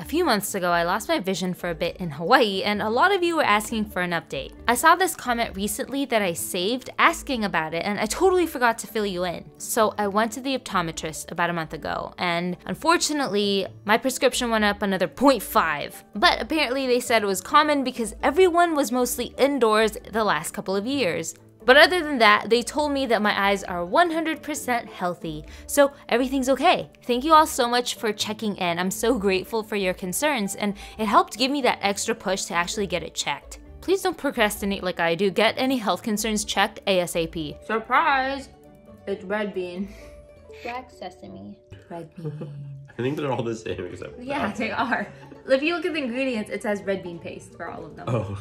A few months ago, I lost my vision for a bit in Hawaii, and a lot of you were asking for an update. I saw this comment recently that I saved asking about it, and I totally forgot to fill you in. So I went to the optometrist about a month ago, and unfortunately, my prescription went up another 0.5. But apparently, they said it was common because everyone was mostly indoors the last couple of years. But other than that, they told me that my eyes are 100% healthy, so everything's okay. Thank you all so much for checking in. I'm so grateful for your concerns, and it helped give me that extra push to actually get it checked. Please don't procrastinate like I do. Get any health concerns checked ASAP. Surprise! It's red bean. Black sesame. Red bean. I think they're all the same except yeah, that. they are. If you look at the ingredients, it says red bean paste for all of them. Oh,